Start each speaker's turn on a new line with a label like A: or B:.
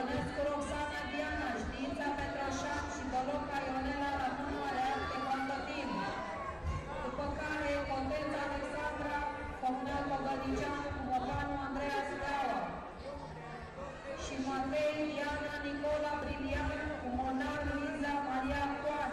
A: Ionescu Roxana Diana, Știința Petroșan și Doloca Ionela la numele de Constantin. După care Contența Alexandra, Comnel Bogănicianu cu Mocanu Andreea Steaua. Și Matei Diana Nicola Brilian cu Monar Luiza Maria Coan.